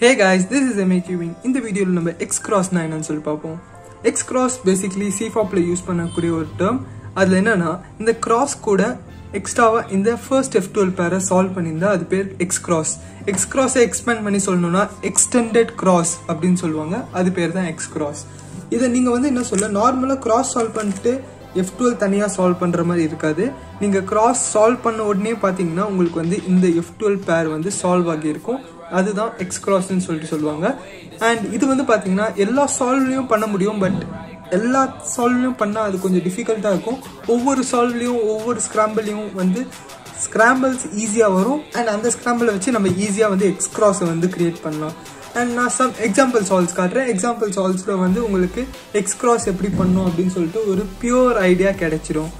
Hey guys this is MA cubing இந்த வீடியோவில் நம்ம எக்ஸ் கிராஸ் என்னன்னு சொல்லி பார்ப்போம். எக்ஸ் கிராஸ் பேசிக்லி சிஃபாப்பில் யூஸ் பண்ணக்கூடிய ஒரு டேர்ம் அதில் என்னன்னா இந்த கிராஸ் கூட எக்ஸ்ட்ராவாக இந்த ஃபர்ஸ்ட் எஃப் டுவெல் பேரை சால்வ் பண்ணியிருந்தா அது பேர் எக்ஸ் கிராஸ் எக்ஸ் கிராஸை எக்ஸ்பேண்ட் பண்ணி சொல்லணும்னா எக்ஸ்டெண்டட் கிராஸ் அப்படின்னு சொல்லுவாங்க. அது பேர் தான் எக்ஸ் கிராஸ் இதை நீங்கள் வந்து என்ன சொல்ல நார்மலாக கிராஸ் சால்வ் பண்ணிட்டு எஃப் டுவெல் தனியாக சால்வ் பண்ணுற மாதிரி இருக்காது. நீங்கள் கிராஸ் சால்வ் பண்ண உடனே பார்த்தீங்கன்னா உங்களுக்கு வந்து இந்த எஃப் டுவெல் பேர் வந்து சால்வ் ஆகியிருக்கும். அதுதான் எக்ஸ் கிராஸ்ன்னு சொல்லிட்டு சொல்லுவாங்க. அண்ட் இது வந்து பார்த்தீங்கன்னா எல்லா சால்வ்லையும் பண்ண முடியும் பட் எல்லா சால்வ்லையும் பண்ணால் அது கொஞ்சம் டிஃபிகல்ட்டாக இருக்கும். ஒவ்வொரு சால்வ்லையும் ஒவ்வொரு ஸ்க்ராம்பிளையும் வந்து ஸ்க்ராம்பிள்ஸ் ஈஸியாக வரும். அண்ட் அந்த ஸ்க்ராம்பிளை வச்சு நம்ம ஈஸியாக வந்து எக்ஸ் கிராஸை வந்து க்ரியேட் பண்ணலாம். அண்ட் நான் சம் எக்ஸாம்பிள் சால்வ்ஸ் காட்டுறேன். எக்ஸாம்பிள் சால்வ்ஸில் வந்து உங்களுக்கு எக்ஸ் கிராஸ் எப்படி பண்ணும் அப்படின்னு சொல்லிட்டு ஒரு பியூர் ஐடியா கிடைச்சிரும்.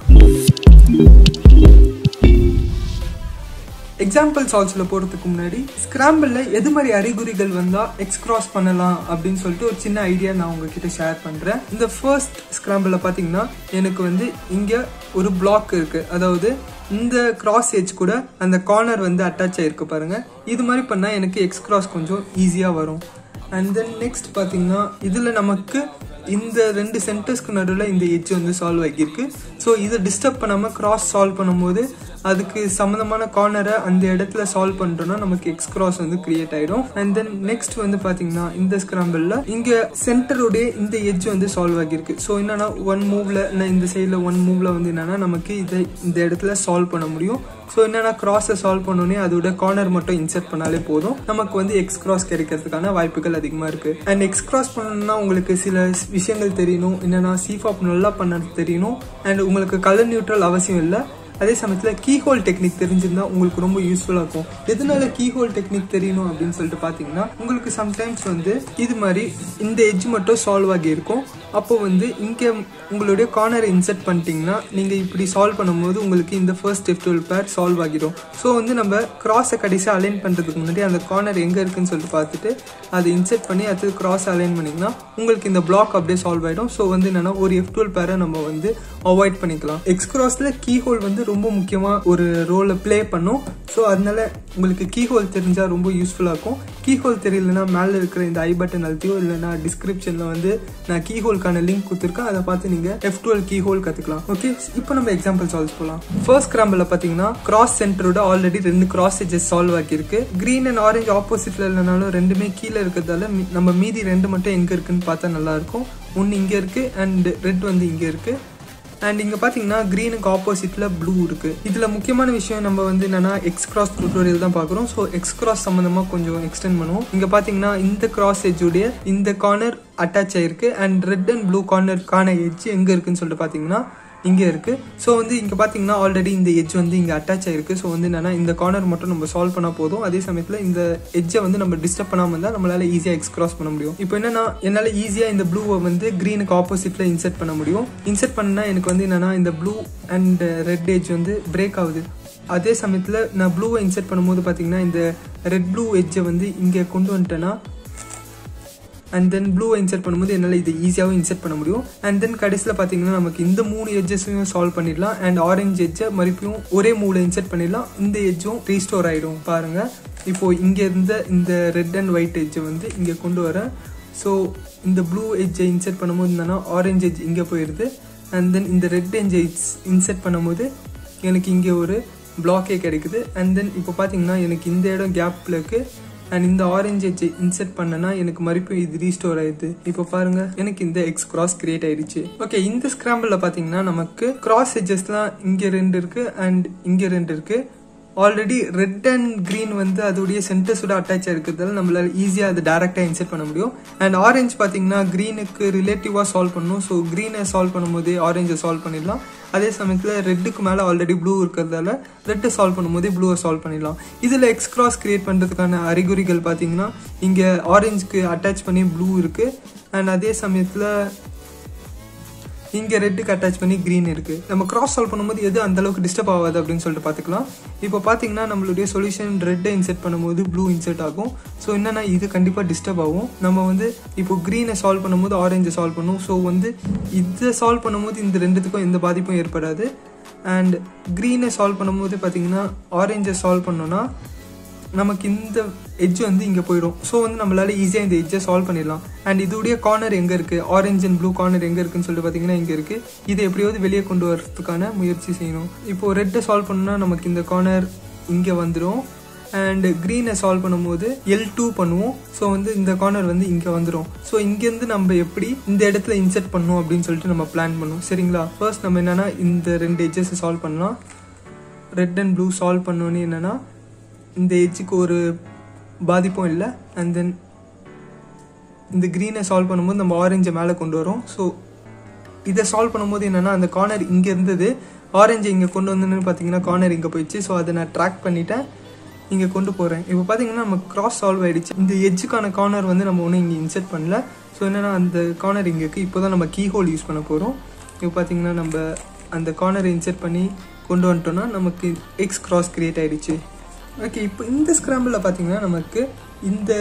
எக்ஸாம்பிள் சால்வ்ஸில் போகிறதுக்கு முன்னாடி ஸ்கிராம்பிளில் எது மாதிரி அறிகுறிகள் வந்தால் எக்ஸ் கிராஸ் பண்ணலாம் அப்படின்னு சொல்லிட்டு ஒரு சின்ன ஐடியா நான் உங்ககிட்ட ஷேர் பண்ணுறேன் இந்த ஃபர்ஸ்ட் ஸ்கிராம்பிளில் பார்த்தீங்கன்னா எனக்கு வந்து இங்கே ஒரு பிளாக் இருக்குது அதாவது இந்த கிராஸ் எஜ் கூட அந்த கார்னர் வந்து அட்டாச் ஆகிருக்கு பாருங்கள் இது மாதிரி பண்ணால் எனக்கு எக்ஸ் கிராஸ் கொஞ்சம் ஈஸியாக வரும். அண்ட் தென் நெக்ஸ்ட் பார்த்தீங்கன்னா இதில் நமக்கு இந்த ரெண்டு சென்டர்ஸ்க்கு நடுவில் இந்த எட்ஜ் வந்து சால்வ் ஆகியிருக்கு. ஸோ இதை டிஸ்டர்ப் பண்ணாமல் கிராஸ் சால்வ் பண்ணும்போது அதுக்கு சம்மந்தமான கார்னரை அந்த இடத்துல சால்வ் பண்ணுறோன்னா நமக்கு எக்ஸ் கிராஸ் வந்து கிரியேட் ஆகிடும் அண்ட் தென் நெக்ஸ்ட் வந்து பார்த்தீங்கன்னா இந்த ஸ்கிராம்பிளில் இங்கே சென்டருடைய இந்த எட்ஜ் வந்து சால்வ் ஆகியிருக்கு. ஸோ என்னன்னா ஒன் மூவ்ல இல்லை இந்த சைடில் ஒன் மூவ்ல வந்து என்னன்னா நமக்கு இதை இந்த இடத்துல சால்வ் பண்ண முடியும். ஸோ என்னன்னா கிராஸை சால்வ் பண்ணோன்னே அதோட கார்னர் மட்டும் இன்சர்ட் பண்ணாலே போதும். நமக்கு வந்து எக்ஸ் கிராஸ் கிடைக்கிறதுக்கான வாய்ப்புகள் அதிகமாக இருக்கு. அண்ட் எக்ஸ் கிராஸ் பண்ணணும்னா உங்களுக்கு சில விஷயங்கள் தெரியணும். என்னன்னா சீஃபாப் நல்லா பண்ணது தெரியணும். அண்ட் உங்களுக்கு கலர் நியூட்ரல் அவசியம் இல்லை. அதே சமயத்தில் கீ ஹோல் டெக்னிக் தெரிஞ்சிருந்தா உங்களுக்கு ரொம்ப யூஸ்ஃபுல்லாக இருக்கும். எதனால கீ ஹோல் டெக்னிக் தெரியணும் அப்படின்னு சொல்லிட்டு பார்த்தீங்கன்னா உங்களுக்கு சம்டைம்ஸ் வந்து இது மாதிரி இந்த எஜ் மட்டும் சால்வ் ஆகி இருக்கும். அப்போ வந்து இங்கே உங்களுடைய கார்னரை இன்செர்ட் பண்ணிட்டீங்கன்னா நீங்கள் இப்படி சால்வ் பண்ணும்போது உங்களுக்கு இந்த first F two L pair solve ஆகிடும் ஸோ வந்து நம்ம கிராஸை கடைசியாக அலைன் பண்ணுறதுக்கு முன்னாடி அந்த கார்னர் எங்கே இருக்குன்னு சொல்லிட்டு பார்த்துட்டு அதை இன்செர்ட் பண்ணி அது கிராஸ் அலைன் பண்ணிங்கன்னா உங்களுக்கு இந்த பிளாக் அப்படியே சால்வ் ஆகிடும் ஸோ வந்து என்னென்னா ஒரு எஃப் டுவெல் பேரை நம்ம வந்து அவாய்ட் பண்ணிக்கலாம். எக்ஸ் கிராஸில் கீ ஹோல் வந்து ரொம்ப முக்கியமாக ஒரு ரோலை ப்ளே பண்ணும். ஸோ அதனால உங்களுக்கு கீ ஹோல் தெரிஞ்சால் ரொம்ப யூஸ்ஃபுல்லாக இருக்கும். கீ ஹோல் தெரியலனா மேலே இருக்கிற இந்த ஐ பட்டன் அழுத்தியோ இல்லைனா டிஸ்கிரிப்ஷனில் வந்து நான் கீ ஹோல்க்கான லிங்க் கொடுத்துருக்கேன். அதை பார்த்து நீங்கள் எஃப் டுவெல் கீ ஹோல் கற்றுக்கலாம் ஓகே இப்போ நம்ம எக்ஸாம்பிள் சால்வ் போகலாம் ஃபர்ஸ்ட் கிராம்பில் பார்த்தீங்கன்னா கிராஸ் சென்டரோட ஆல்ரெடி ரெண்டு கிராஸ் எஜஸ் சால்வ் ஆகியிருக்கு. க்ரீன் அண்ட் ஆரஞ்சு ஆப்போசிட்டில் இல்லைனாலும் ரெண்டுமே கீழே இருக்கிறதால நம்ம மீதி ரெண்டு மட்டும் எங்கே இருக்குன்னு பார்த்தா நல்லாயிருக்கும் ஒன்று இங்கே இருக்குது அண்ட் ரெட் வந்து இங்கே இருக்குது அண்ட் இங்கே பார்த்தீங்கன்னா க்ரீனுக்கு ஆப்போசிட்டில் ப்ளூ இருக்குது இதில் முக்கியமான விஷயம் நம்ம வந்து என்னென்னா எக்ஸ் கிராஸ் டுட்டோரியல் தான் பார்க்குறோம் ஸோ எக்ஸ் கிராஸ் சம்மந்தமாக கொஞ்சம் எக்ஸ்டெண்ட் பண்ணுவோம். இங்கே பார்த்தீங்கன்னா இந்த கிராஸ் எஜ்ஜுடைய இந்த கார்னர் அட்டாச் ஆயிருக்கு. அண்ட் ரெட் அண்ட் ப்ளூ கார்னருக்கான எட்ஜ் எங்கே இருக்குன்னு சொல்லிட்டு பார்த்தீங்கன்னா இங்கே இருக்குது ஸோ வந்து இங்கே பார்த்தீங்கன்னா ஆல்ரெடி இந்த எட்ஜ் வந்து இங்கே அட்டாச் ஆகிருக்கு ஸோ வந்து என்னென்னா இந்த கார்னர் மட்டும் நம்ம சால்வ் பண்ணால் போதும். அதே சமயத்தில் இந்த எட்ஜை வந்து நம்ம டிஸ்டர்ப் பண்ணாமல் இருந்தால் நம்மளால் ஈஸியாக எக்ஸ் கிராஸ் பண்ண முடியும். இப்போ என்னென்னா என்னால் ஈஸியாக இந்த ப்ளூவை வந்து க்ரீனுக்கு ஆப்போசிட்டில் இன்செர்ட் பண்ண முடியும். இன்செர்ட் பண்ணால் எனக்கு வந்து என்னென்னா இந்த ப்ளூ அண்ட் ரெட் எட்ஜ் வந்து பிரேக் ஆகுது. அதே சமயத்தில் நான் ப்ளூவை இன்செர்ட் பண்ணும்போது பார்த்தீங்கன்னா இந்த ரெட் ப்ளூ எட்ஜை வந்து இங்கே கொண்டு வந்துட்டேன்னா அண்ட் தென் ப்ளூவை இன்சர்ட் பண்ணும்போது என்னால் இதை ஈஸியாகவும் இன்சர்ட் பண்ண முடியும். அண்ட் தென் கடைசியில் பார்த்தீங்கன்னா நமக்கு இந்த மூணு எட்ஜஸையும் சால்வ் பண்ணிடலாம். அண்ட் ஆரஞ்சு எட்ஜை மறுபடியும் ஒரே மூணு இன்சர்ட் பண்ணிடலாம். இந்த எட்ஜும் ரீஸ்டோர் ஆகிடும் பாருங்கள் இப்போது இங்கே இருந்த இந்த ரெட் அண்ட் ஒயிட் எட்ஜை வந்து இங்கே கொண்டு வரேன் ஸோ இந்த ப்ளூ எட்ஜை இன்சர்ட் பண்ணும்போது என்னன்னா ஆரஞ்சு எட்ஜ் இங்கே போயிடுது. அண்ட் தென் இந்த ரெட் எட்ஜை இன்சர்ட் பண்ணும்போது எனக்கு இங்கே ஒரு பிளாக்கே கிடைக்குது. அண்ட் தென் இப்போ பார்த்தீங்கன்னா எனக்கு இந்த இடம் கேப்பில் இருக்குது அண்ட் இந்த ஆரஞ்சு எட்ஜை இன்செர்ட் பண்ணனா எனக்கு மறுபடியும் இது ரீஸ்டோர் ஆயிடுது. இப்போ பாருங்க எனக்கு இந்த எக்ஸ் கிராஸ் கிரியேட் ஆயிடுச்சு. ஓகே இந்த ஸ்கிராம்பிளில் பார்த்தீங்கன்னா நமக்கு கிராஸ் எட்ஜஸ்லாம் இங்கே ரெண்டு இருக்கு அண்ட் இங்கே ரெண்டு இருக்கு. ஆல்ரெடி ரெட் அண்ட் க்ரீன் வந்து அதோடைய சென்டர்ஸோட அட்டாச் இருக்கிறதால நம்மளால் ஈஸியாக அதை டேரெக்டாக இன்செர்ட் பண்ண முடியும். அண்ட் ஆரஞ்சு பார்த்தீங்கன்னா க்ரீனுக்கு ரிலேட்டிவாக சால்வ் பண்ணணும் ஸோ க்ரீனை சால்வ் பண்ணும்போது ஆரஞ்சை சால்வ் பண்ணிடலாம். அதே சமயத்தில் ரெட்டுக்கு மேலே ஆல்ரெடி ப்ளூ இருக்கிறதால ரெட்டை சால்வ் பண்ணும்போது ப்ளூவை சால்வ் பண்ணிடலாம். இதில் எக்ஸ் கிராஸ் க்ரியேட் பண்ணுறதுக்கான அறிகுறிகள் பார்த்தீங்கன்னா இங்கே ஆரஞ்சுக்கு அட்டாச் பண்ணி ப்ளூ இருக்குது அண்ட் அதே சமயத்தில் இங்கே ரெட்டுக்கு அட்டாச் பண்ணி க்ரீன் இருக்குது நம்ம கிராஸ் சால்வ் பண்ணும்போது எது அந்த அளவுக்கு டிஸ்டர்ப் ஆகாது அப்படின்னு சொல்லிட்டு பார்த்துக்கலாம். இப்போ பார்த்தீங்கன்னா நம்மளுடைய சொல்யூஷன் ரெட்டை இன்செர்ட் பண்ணும்போது ப்ளூ இன்செர்ட் ஆகும். ஸோ என்னென்னா இது கண்டிப்பாக டிஸ்டர்ப் ஆகும். நம்ம வந்து இப்போ க்ரீனை சால்வ் பண்ணும்போது ஆரஞ்சை சால்வ் பண்ணும். ஸோ வந்து இதை சால்வ் பண்ணும்போது இந்த ரெண்டுத்துக்கும் எந்த பாதிப்பும் ஏற்படாது. அண்ட் க்ரீனை சால்வ் பண்ணும்போது பார்த்தீங்கன்னா ஆரஞ்சை சால்வ் பண்ணோன்னா நமக்கு இந்த எட்ஜ் வந்து இங்கே போயிடும். ஸோ வந்து நம்மளால ஈஸியாக இந்த எட்ஜை சால்வ் பண்ணிடலாம். அண்ட் இதோடைய கார்னர் எங்கே இருக்குது ஆரஞ்ச் அண்ட் ப்ளூ கார்னர் எங்கே இருக்குன்னு சொல்லிட்டு பார்த்தீங்கன்னா இங்கே இருக்குது இதை எப்படியாவது வெளியே கொண்டு வரதுக்கான முயற்சி செய்யணும். இப்போது ரெட்டை சால்வ் பண்ணுன்னா நமக்கு இந்த கார்னர் இங்கே வந்துடும் அண்ட் க்ரீனை சால்வ் பண்ணும்போது எல் டூ பண்ணுவோம். ஸோ வந்து இந்த கார்னர் வந்து இங்கே வந்துடும் ஸோ இங்கேருந்து நம்ம எப்படி இந்த இடத்துல இன்செர்ட் பண்ணணும் அப்படின்னு சொல்லிட்டு நம்ம பிளான் பண்ணுவோம். சரிங்களா? ஃபர்ஸ்ட் நம்ம என்னென்னா இந்த ரெண்டு எஜ்ஜஸை சால்வ் பண்ணலாம். ரெட் அண்ட் ப்ளூ சால்வ் பண்ணோன்னே என்னென்னா இந்த எட்ஜுக்கு ஒரு பாதிப்பும் இல்லை. அண்ட் தென் இந்த க்ரீனை சால்வ் பண்ணும்போது நம்ம ஆரஞ்சை மேலே கொண்டு வரோம். ஸோ இதை சால்வ் பண்ணும்போது என்னென்னா அந்த கார்னர் இங்கே இருந்தது. ஆரஞ்சு இங்கே கொண்டு வந்தோன்னு பார்த்தீங்கன்னா கார்னர் இங்கே போயிடுச்சு. ஸோ அதை நான் ட்ராக் பண்ணிவிட்டேன் இங்கே கொண்டு போகிறேன் இப்போ பார்த்தீங்கன்னா நம்ம கிராஸ் சால்வ் ஆகிடுச்சு இந்த எஜ்ஜுக்கான கார்னர் வந்து நம்ம ஒன்றும் இங்கே இன்செர்ட் பண்ணல. ஸோ என்னென்னா அந்த கார்னர் இங்கே இருக்குது இப்போ தான் நம்ம கீ ஹோல் யூஸ் பண்ண போகிறோம் இப்போ பார்த்தீங்கன்னா நம்ம அந்த கார்னரை இன்செர்ட் பண்ணி கொண்டு வந்துட்டோம்னா நமக்கு எக்ஸ் கிராஸ் கிரியேட் ஆகிடுச்சு ஓகே இப்போ இந்த ஸ்க்ராம்பிளில் பார்த்தீங்கன்னா நமக்கு இந்த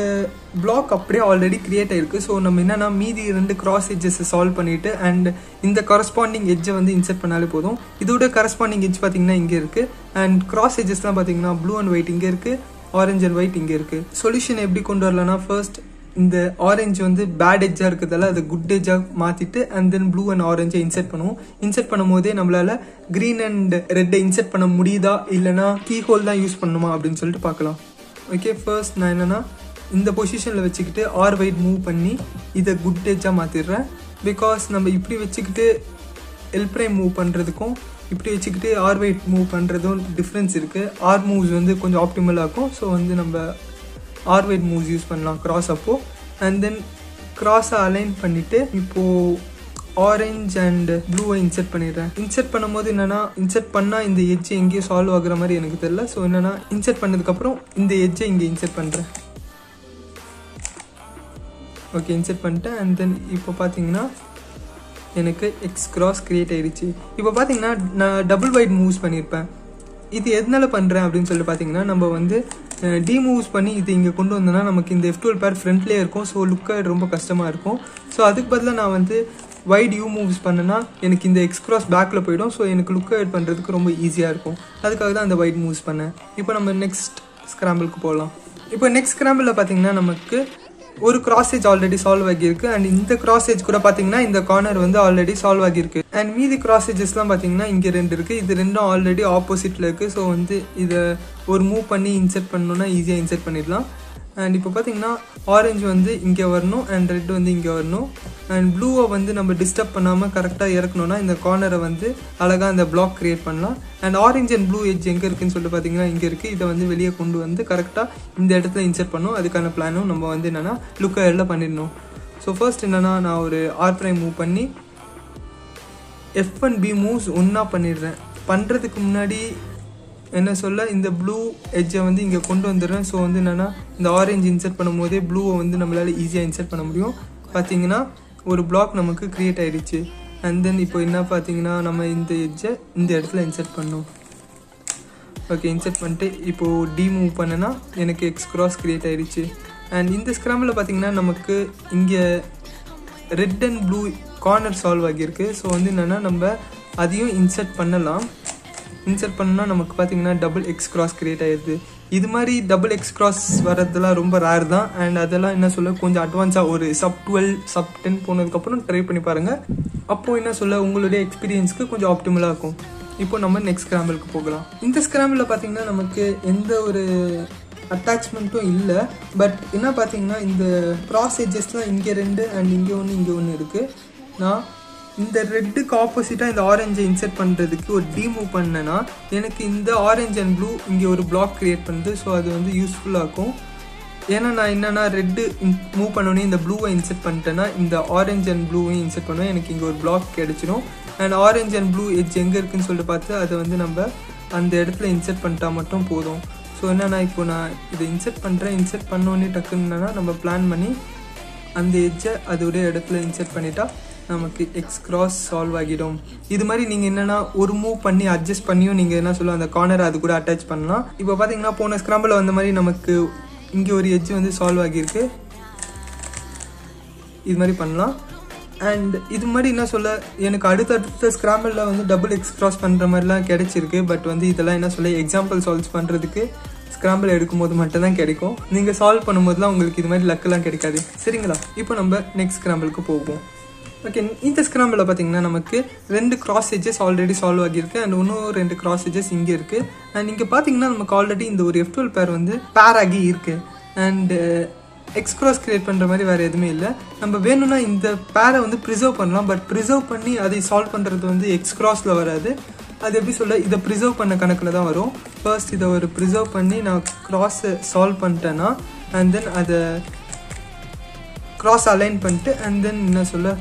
பிளாக் அப்படியே ஆல்ரெடி கிரியேட் ஆகிருக்கு ஸோ நம்ம என்னென்னா மீதி ரெண்டு கிராஸ் எட்ஜஸ் சால்வ் பண்ணிவிட்டு அண்ட் இந்த கரஸ்பாண்டிங் எட்ஜை வந்து இன்செர்ட் பண்ணாலே போதும். இதோட கரஸ்பாண்டிங் எட்ஜ் பார்த்தீங்கன்னா இங்கே இருக்குது அண்ட் கிராஸ் எட்ஜஸ்லாம் பார்த்தீங்கன்னா ப்ளூ அண்ட் ஒயிட் இங்கே இருக்குது ஆரஞ்ச் அண்ட் ஒயிட் இங்கே இருக்குது சொல்யூஷன் எப்படி கொண்டு வரலன்னா ஃபர்ஸ்ட் இந்த ஆரஞ்சு வந்து பேட் எஜ்ஜாக இருக்கிறதால அதை குட் எஜ்ஜாக மாற்றிட்டு அண்ட் தென் ப்ளூ அண்ட் ஆரஞ்சை இன்செர்ட் பண்ணுவோம். இன்செர்ட் பண்ணும் போதே நம்மளால க்ரீன் அண்ட் ரெட்டை இன்செர்ட் பண்ண முடியுதா இல்லைனா கீ ஹோல் தான் யூஸ் பண்ணணுமா அப்படின்னு சொல்லிட்டு பார்க்கலாம். ஓகே ஃபர்ஸ்ட் நான் என்னென்னா இந்த பொசிஷனில் வச்சுக்கிட்டு ஆர் வைட் மூவ் பண்ணி இதை குட் எஜ்ஜாக மாற்றிடுறேன் பிகாஸ் நம்ம இப்படி வச்சுக்கிட்டு எல் மூவ் பண்ணுறதுக்கும் இப்படி வச்சுக்கிட்டு ஆர் வைட் மூவ் பண்ணுறதும் டிஃப்ரென்ஸ் இருக்குது ஆர் மூவ்ஸ் வந்து கொஞ்சம் ஆப்டிமலாக இருக்கும். ஸோ வந்து நம்ம ஆர்வைட் மூவ்ஸ் யூஸ் பண்ணலாம் க்ராஸ் அப்போது அண்ட் தென் கிராஸை அலைன் பண்ணிவிட்டு இப்போது ஆரஞ்ச் அண்ட் ப்ளூவை இன்செர்ட் பண்ணிடுறேன். இன்செர்ட் பண்ணும்போது என்னென்னா இன்செர்ட் பண்ணால் இந்த எட்ஜ் எங்கேயும் சால்வ் ஆகுற மாதிரி எனக்கு தெரியல. ஸோ என்னென்னா இன்செர்ட் பண்ணதுக்கப்புறம் இந்த எட்ஜை இங்கே இன்செர்ட் பண்ணுறேன் ஓகே இன்செர்ட் பண்ணிட்டேன். அண்ட் தென் இப்போ பார்த்தீங்கன்னா எனக்கு எக்ஸ் கிராஸ் கிரியேட் ஆயிடுச்சு. இப்போ பார்த்தீங்கன்னா நான் டபுள் வைட் மூவ்ஸ் பண்ணியிருப்பேன் இது எதனால பண்ணுறேன் அப்படின்னு சொல்லி பார்த்தீங்கன்னா நம்ம வந்து டி மூவ்ஸ் பண்ணி இது இங்கே கொண்டு வந்தோம்னா நமக்கு இந்த எஃப் டுவெல் பேர் ஃப்ரண்ட்லேயே இருக்கும். ஸோ லுக்கை ரொம்ப கஷ்டமாக இருக்கும். ஸோ அதுக்கு பதிலாக நான் வந்து வைட் யூ மூவ்ஸ் பண்ணேன்னா எனக்கு இந்த எக்ஸ் கிராஸ் பேக்கில் போயிடும். ஸோ எனக்கு லுக் அவுட் பண்ணுறதுக்கு ரொம்ப ஈஸியாக இருக்கும். அதுக்காக தான் அந்த வைட் மூவ்ஸ் பண்ணேன். இப்போ நம்ம நெக்ஸ்ட் ஸ்க்ராம்பிளுக்கு போகலாம் இப்போ நெக்ஸ்ட் ஸ்க்ராம்பிளில் பார்த்தீங்கன்னா நமக்கு ஒரு கிராசேஜ் ஆல்ரெடி சால்வ் ஆகியிருக்கு. அண்ட் இந்த கிராசேஜ் கூட பார்த்தீங்கன்னா இந்த கார்னர் வந்து ஆல்ரெடி சால்வ் ஆகியிருக்கு. அண்ட் மீதி கிராசேஜஸ்லாம் பார்த்தீங்கன்னா இங்கே ரெண்டு இருக்குது இது ரெண்டும் ஆல்ரெடி ஆப்போசிட்டில் இருக்குது ஸோ வந்து இதை ஒரு மூவ் பண்ணி இன்செர்ட் பண்ணணும்னா ஈஸியாக இன்செர்ட் பண்ணிடலாம். அண்ட் இப்போ பார்த்தீங்கன்னா ஆரஞ்சு வந்து இங்கே வரணும் அண்ட் ரெட் வந்து இங்கே வரணும். அண்ட் ப்ளூவை வந்து நம்ம டிஸ்டர்ப் பண்ணாமல் கரெக்டாக இறக்கணும்னா இந்த கார்னரை வந்து அழகாக அந்த பிளாக் க்ரியேட் பண்ணலாம். And orange and blue edge எங்கே இருக்குன்னு சொல்லிட்டு பார்த்தீங்கன்னா இங்கே இருக்குது இதை வந்து வெளியே கொண்டு வந்து கரெக்டாக இந்த இடத்துல இன்சர்ட் பண்ணும் அதுக்கான பிளானும் நம்ம வந்து என்னென்னா லுக்கை எல்லாம் பண்ணிடணும். ஸோ ஃபர்ஸ்ட் என்னென்னா நான் ஒரு ஆர் ப்ரைம் மூவ் பண்ணி எஃப் அண்ட் பி மூவ்ஸ் ஒன்றா பண்ணிடுறேன். பண்ணுறதுக்கு முன்னாடி என்ன சொல்ல இந்த ப்ளூ எட்ஜை வந்து இங்கே கொண்டு வந்துடுறேன். ஸோ வந்து என்னென்னா இந்த ஆரஞ்சு இன்சர்ட் பண்ணும்போதே ப்ளூவை வந்து நம்மளால் ஈஸியாக இன்செர்ட் பண்ண முடியும். பார்த்தீங்கன்னா ஒரு பிளாக் நமக்கு க்ரியேட் ஆகிடுச்சு அண்ட் தென் இப்போ என்ன பார்த்தீங்கன்னா நம்ம இந்த எட்ஜை இந்த இடத்துல இன்செர்ட் பண்ணோம். ஓகே இன்செர்ட் பண்ணிட்டு இப்போது டி மூவ் பண்ணனா எனக்கு எக்ஸ் க்ராஸ் க்ரியேட் ஆகிடுச்சு அண்ட் இந்த ஸ்க்ராமில் பார்த்தீங்கன்னா நமக்கு இங்கே red and blue corner solve ஆகியிருக்கு. ஸோ வந்து என்னென்னா நம்ம அதையும் இன்செர்ட் பண்ணலாம். இன்சர்ட் பண்ணால் நமக்கு பார்த்தீங்கன்னா டபுள் எக்ஸ் கிராஸ் கிரியேட் ஆயிடுது இது மாதிரி டபுள் எக்ஸ் கிராஸ் வரதெல்லாம் ரொம்ப ரேர் தான். அண்ட் அதெல்லாம் என்ன சொல்ல கொஞ்சம் அட்வான்ஸாக ஒரு சப் டுவெல் சப் டென் போனதுக்கப்புறம் ட்ரை பண்ணி பாருங்கள் அப்போது என்ன சொல்ல உங்களுடைய எக்ஸ்பீரியன்ஸ்க்கு கொஞ்சம் ஆப்டிமலாக இருக்கும். இப்போ நம்ம நெக்ஸ்ட் ஸ்கிராம்பிளுக்கு போகலாம். இந்த ஸ்கிராம்பிளில் பார்த்தீங்கன்னா நமக்கு எந்த ஒரு அட்டாச்மெண்ட்டும் இல்லை. பட் என்ன பார்த்தீங்கன்னா இந்த ப்ராசேஜஸ்லாம் இங்கே ரெண்டு அண்ட் இங்கே ஒன்று இங்கே ஒன்று இருக்குது நான் இந்த ரெட்டுக்கு ஆப்போசிட்டாக இந்த ஆரஞ்சை இன்செர்ட் பண்ணுறதுக்கு ஒரு டீமூவ் பண்ணேன்னா எனக்கு இந்த ஆரஞ்ச் அண்ட் ப்ளூ இங்கே ஒரு பிளாக் க்ரியேட் பண்ணுது ஸோ அது வந்து யூஸ்ஃபுல்லாக இருக்கும் ஏன்னா நான் என்னென்னா ரெட்டு மூவ் பண்ணோன்னே இந்த ப்ளூவை இன்செர்ட் பண்ணிட்டேன்னா இந்த ஆரஞ்ச் அண்ட் ப்ளூவையும் இன்செர்ட் பண்ணுவேன் எனக்கு இங்கே ஒரு பிளாக் கிடச்சிரும். And orange and blue edge எங்கே இருக்குன்னு சொல்லிட்டு பார்த்து அதை வந்து நம்ம அந்த இடத்துல இன்செர்ட் பண்ணிட்டா மட்டும் போதும். ஸோ என்னென்னா இப்போ நான் இதை இன்செர்ட் பண்ணுறேன் இன்செர்ட் பண்ணோன்னே டக்குன்னா நம்ம பிளான் பண்ணி அந்த எட்ஜை அதோடைய இடத்துல இன்செர்ட் பண்ணிட்டா நமக்கு எக்ஸ் கிராஸ் சால்வ் ஆகிடும். இது மாதிரி நீங்கள் என்னென்னா ஒரு மூவ் பண்ணி அட்ஜஸ்ட் பண்ணியும் நீங்கள் என்ன சொல்லுவோம் அந்த கார்னர் அது கூட அட்டாச் பண்ணலாம். இப்போ பார்த்தீங்கன்னா போன ஸ்க்ராம்பில் வந்த மாதிரி நமக்கு இங்கே ஒரு எட்ஜ் வந்து சால்வ் ஆகியிருக்கு. இது மாதிரி பண்ணலாம். அண்ட் இது மாதிரி என்ன சொல்ல எனக்கு அடுத்தடுத்த ஸ்கிராம்பிளில் வந்து டபுள் எக்ஸ் கிராஸ் பண்ணுற மாதிரிலாம் கிடைச்சிருக்கு. பட் வந்து இதெல்லாம் என்ன சொல்ல எக்ஸாம்பிள் சால்வ்ஸ் பண்ணுறதுக்கு ஸ்கிராம்பிள் எடுக்கும்போது மட்டும்தான் கிடைக்கும். நீங்கள் சால்வ் பண்ணும்போதுலாம் உங்களுக்கு இது மாதிரி லக்கெல்லாம் கிடைக்காது. சரிங்களா? இப்போ நம்ம நெக்ஸ்ட் ஸ்கிராம்பிளுக்கு போவோம். ஓகே இந்த ஸ்கிராம்பில் பார்த்தீங்கன்னா நமக்கு ரெண்டு கிராஸ் எஜஸ் ஆல்ரெடி சால்வ் ஆகியிருக்கு. அண்ட் இன்னும் ரெண்டு கிராஸ் எஜஸ் இங்கே இருக்குது அண்ட் இங்கே பார்த்தீங்கன்னா நமக்கு ஆல்ரெடி இந்த ஒரு எஃப் டுவெல் பேர் வந்து பேர் ஆகி இருக்குது அண்டு எக்ஸ் க்ராஸ் கிரியேட் பண்ணுற மாதிரி வேறு எதுவுமே இல்லை. நம்ம வேணும்னா இந்த பேரை வந்து ப்ரிசர்வ் பண்ணலாம். பட் ப்ரிசர்வ் பண்ணி அதை சால்வ் பண்ணுறது வந்து எக்ஸ் க்ராஸில் வராது. அது எப்படி சொல்ல இதை ப்ரிசர்வ் பண்ண கணக்கில் தான் வரும். ஃபர்ஸ்ட் இதை ஒரு ப்ரிசர்வ் பண்ணி நான் க்ராஸை சால்வ் பண்ணிட்டேன்னா அண்ட் தென் அதை க்ராஸ் அலைன் பண்ணிட்டு அண்ட் தென் என்ன சொல்ல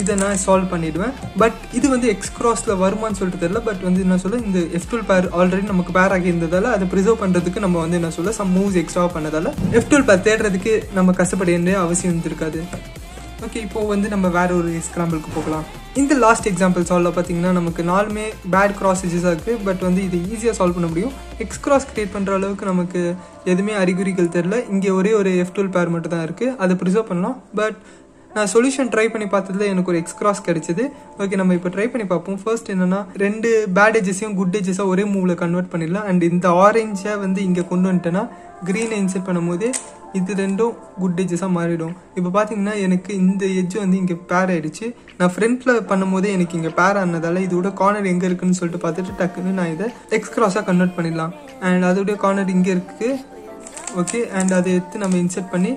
இதை நான் சால்வ் பண்ணிடுவேன். பட் இது வந்து எக்ஸ் கிராஸில் வருமான்னு சொல்லிட்டு தெரியல. பட் வந்து என்ன சொல்ல இந்த எஃப் டுவெல் பேர் ஆல்ரெடி நமக்கு பேர் ஆகி இருந்ததால் அதை ப்ரிசர்வ் பண்ணுறதுக்கு நம்ம வந்து என்ன சொல்ல சம் மூவ்ஸ் எக்ஸ்ட்ரா பண்ணதால் எஃப் டுவெல் பேர் தேடுறதுக்கு நம்ம கஷ்டப்பட வேண்டிய அவசியம் இருந்திருக்காது. ஓகே இப்போ வந்து நம்ம வேற ஒரு எக்ஸாம்பிளுக்கு போகலாம். இந்த லாஸ்ட் எக்ஸாம்பிள் சால்வ்ல பார்த்தீங்கன்னா நமக்கு நாலுமே பேட் கிராஸேஜஸாக இருக்குது பட் வந்து இது ஈஸியாக சால்வ் பண்ண முடியும். எக்ஸ் கிராஸ் கிரியேட் பண்ணுற அளவுக்கு நமக்கு எதுவுமே அறிகுறிகள் தெரில இங்கே ஒரே ஒரு எஃப் டுவெல் பேர் மட்டும் தான் இருக்குது அதை ப்ரிசர்வ் பண்ணலாம். பட் நான் சொல்யூஷன் ட்ரை பண்ணி பார்த்ததுல எனக்கு ஒரு எக்ஸ் கிராஸ் கிடைச்சது. ஓகே நம்ம இப்போ ட்ரை பண்ணி பார்ப்போம். ஃபர்ஸ்ட் என்னன்னா ரெண்டு பேட் எஜஸையும் குட் எஜஸாக ஒரே மூவில் கன்வெர்ட் பண்ணிடலாம். அண்ட் இந்த ஆரஞ்சை வந்து இங்கே கொண்டு வந்துட்டேன்னா க்ரீனை இன்செர்ட் பண்ணும்போது இது ரெண்டும் குட் எஜஸாக மாறிடும். இப்போ பார்த்தீங்கன்னா எனக்கு இந்த எஜ் வந்து இங்கே பேர் ஆயிடுச்சு. நான் ஃப்ரண்ட்டில் பண்ணும்போதே எனக்கு இங்கே பேர் ஆனதால இதோட கார்னர் எங்கே இருக்குன்னு சொல்லிட்டு பார்த்துட்டு டக்குன்னு நான் இதை எக்ஸ் கிராஸாக கன்வெர்ட் பண்ணிடலாம். அண்ட் அதோடைய கார்னர் இங்கே இருக்குது ஓகே அண்ட் அதை எடுத்து நம்ம இன்செர்ட் பண்ணி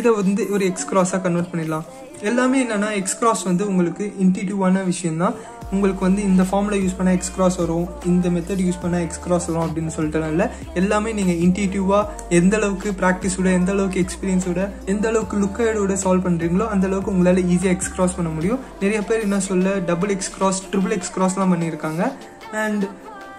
இதை வந்து ஒரு எக்ஸ் கிராஸாக கன்வெர்ட் பண்ணிடலாம். எல்லாமே என்னன்னா எக்ஸ் கிராஸ் வந்து உங்களுக்கு இன்டிடியூவான விஷயம் தான் உங்களுக்கு வந்து இந்த ஃபார்மில் யூஸ் பண்ணால் எக்ஸ் கிராஸ் வரும் இந்த மெத்தட் யூஸ் பண்ணால் எக்ஸ் கிராஸ் வரும் அப்படின்னு சொல்லிட்டு இல்லை எல்லாமே நீங்கள் இன்டிடியூவாக எந்த அளவுக்கு ப்ராக்டிஸோட எந்த அளவுக்கு எக்ஸ்பீரியன்ஸோட எந்த அளவுக்கு லுக்கைடோட சால்வ் பண்ணுறீங்களோ அந்த அளவுக்கு உங்களால் ஈஸியாக எக்ஸ் கிராஸ் பண்ண முடியும். நிறைய பேர் என்ன சொல்ல double X cross triple X கிராஸ்லாம் பண்ணியிருக்காங்க. அண்ட்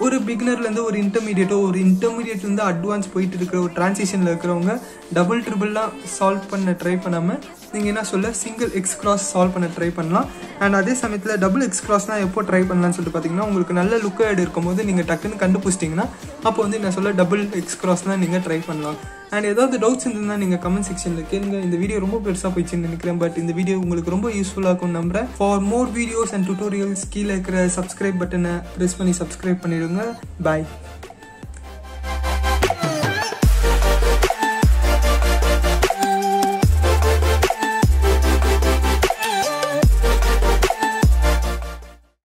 ஒரு பிகினர்லேருந்து ஒரு இன்டர்மீடியட்டோ ஒரு இன்டர்மீடியட்லேருந்து அட்வான்ஸ் போயிட்டு இருக்கிற ஒரு டிரான்சிஷனில் இருக்கிறவங்க டபுள் ட்ரிபிள்லாம் சால்வ் பண்ண ட்ரை பண்ணாமல் நீங்கள் என்ன சொல்ல சிங்கிள் எக்ஸ் கிராஸ் சால்வ் பண்ண ட்ரை பண்ணலாம். அண்ட் அதே சமயத்தில் டபுள் எக்ஸ் கிராஸ்லாம் எப்போ ட்ரை பண்ணலாம்னு சொல்லிட்டு பார்த்தீங்கன்னா உங்களுக்கு நல்ல லுக் ஆட் இருக்கும்போது நீங்கள் டக்குன்னு கண்டுபிடிச்சிட்டிங்கன்னா அப்போ வந்து என்ன சொல்ல டபுள் எக்ஸ் கிராஸ்லாம் நீங்கள் ட்ரை பண்ணலாம். அண்ட் ஏதாவது டவுட்ஸ் இருந்ததுன்னா நீங்கள் கமெண்ட் செக்ஷனில் கேளுங்க. இந்த வீடியோ ரொம்ப பெருசாக போயிடுச்சுன்னு நினைக்கிறேன். பட் இந்த வீடியோ உங்களுக்கு ரொம்ப யூஸ்ஃபுல்லாக இருக்கும் நம்புறேன். For more videos and tutorials கீழே இருக்கிற சப்ஸ்கிரைப் பட்டனை ப்ரெஸ் பண்ணி சப்ஸ்கிரைப் பண்ணிடுங்க. பாய்